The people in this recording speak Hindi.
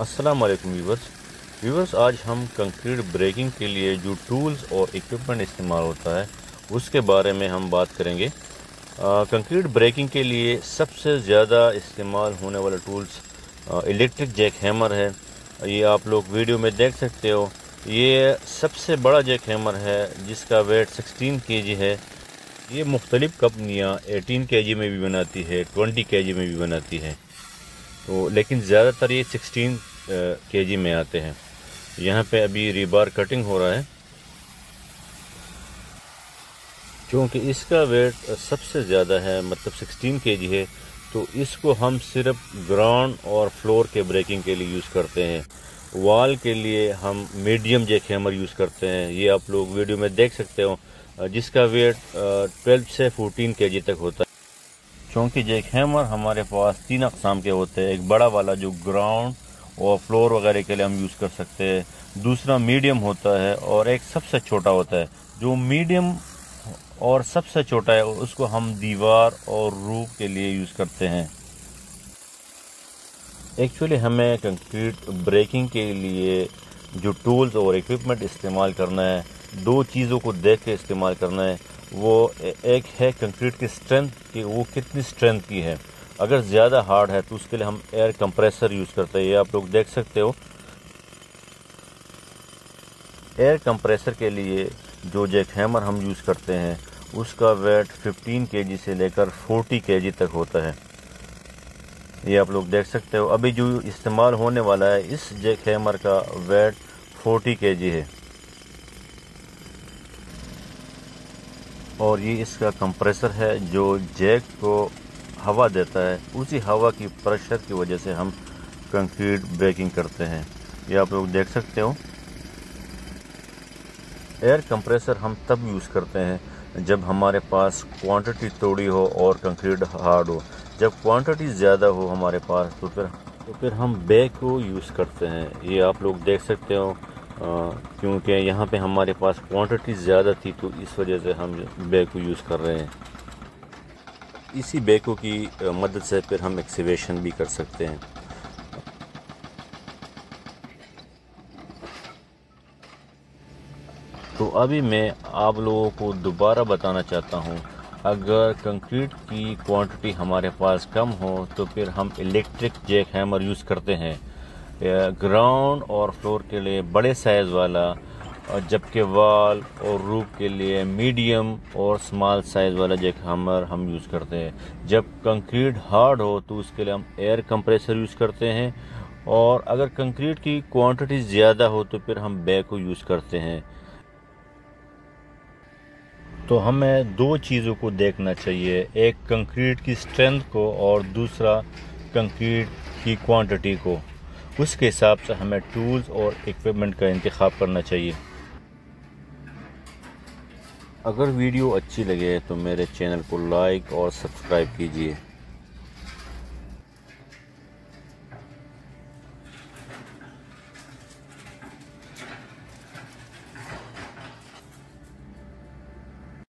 अस्सलाम वालेकुम व्यूवर्स व्यूवर्स आज हम कंक्रीट ब्रेकिंग के लिए जो टूल्स और इक्विपमेंट इस्तेमाल होता है, उसके बारे में हम बात करेंगे। कंक्रीट ब्रेकिंग के लिए सबसे ज़्यादा इस्तेमाल होने वाला टूल्स इलेक्ट्रिक जैक हैमर है। ये आप लोग वीडियो में देख सकते हो। ये सबसे बड़ा जैक हैमर है, जिसका वेट 16 केजी है। ये मुख्तलिफ़ कंपनियाँ 18 केजी में भी बनाती है 20 केजी में भी बनाती है। तो लेकिन ज़्यादातर ये 16 केजी में आते हैं। यहाँ पे अभी रिबार कटिंग हो रहा है। क्योंकि इसका वेट सबसे ज़्यादा है मतलब 16 केजी है तो इसको हम सिर्फ़ ग्राउंड और फ्लोर के ब्रेकिंग के लिए यूज़ करते हैं। वॉल के लिए हम मीडियम जेक हैमर यूज़ करते हैं। ये आप लोग वीडियो में देख सकते हो, जिसका वेट 12 से 14 केजी तक होता है। क्योंकि जेक हैमर हमारे पास तीन अकसाम के होते हैं। एक बड़ा वाला जो ग्राउंड और फ्लोर वगैरह के लिए हम यूज़ कर सकते हैं। दूसरा मीडियम होता है और एक सबसे छोटा होता है। जो मीडियम और सबसे छोटा है, उसको हम दीवार और रूप के लिए यूज़ करते हैं। एक्चुअली हमें कंक्रीट ब्रेकिंग के लिए जो टूल्स और इक्विपमेंट इस्तेमाल करना है दो चीज़ों को देख के इस्तेमाल करना है। वो एक है कंक्रीट की स्ट्रेंथ कि वो कितनी स्ट्रेंथ की है। अगर ज़्यादा हार्ड है तो उसके लिए हम एयर कंप्रेसर यूज़ करते हैं। ये आप लोग देख सकते हो। एयर कंप्रेसर के लिए जो जैक हैमर हम यूज़ करते हैं, उसका वेट 15 केजी से लेकर 40 केजी तक होता है। ये आप लोग देख सकते हो। अभी जो इस्तेमाल होने वाला है, इस जैक हैमर का वेट 40 केजी है। और ये इसका कंप्रेसर है जो जैक को हवा देता है। उसी हवा की प्रेशर की वजह से हम कंक्रीट ब्रेकिंग करते हैं। ये आप लोग देख सकते हो। एयर कंप्रेसर हम तब यूज़ करते हैं जब हमारे पास क्वांटिटी थोड़ी हो और कंक्रीट हार्ड हो। जब क्वांटिटी ज़्यादा हो हमारे पास तो फिर तो फिर हम बैग को यूज़ करते हैं। ये आप लोग देख सकते हो। क्योंकि यहाँ पे हमारे पास क्वांटिटी ज़्यादा थी तो इस वजह से हम बैग को यूज़ कर रहे हैं। इसी बैकों की मदद से फिर हम एक्सीवेशन भी कर सकते हैं। तो अभी मैं आप लोगों को दोबारा बताना चाहता हूँ, अगर कंक्रीट की क्वांटिटी हमारे पास कम हो तो फिर हम इलेक्ट्रिक जैक हैमर यूज़ करते हैं। ग्राउंड और फ्लोर के लिए बड़े साइज़ वाला, और जबकि वाल और रूफ के लिए मीडियम और स्मॉल साइज़ वाला जैक हमर हम यूज़ करते हैं। जब कंक्रीट हार्ड हो तो उसके लिए हम एयर कंप्रेसर यूज़ करते हैं। और अगर कंक्रीट की क्वांटिटी ज़्यादा हो तो फिर हम बैग को यूज़ करते हैं। तो हमें दो चीज़ों को देखना चाहिए। एक कंक्रीट की स्ट्रेंथ को और दूसरा कंक्रीट की क्वांटिटी को। उसके हिसाब से हमें टूल्स और इक्विपमेंट का इंतखब करना चाहिए। अगर वीडियो अच्छी लगे तो मेरे चैनल को लाइक और सब्सक्राइब कीजिए।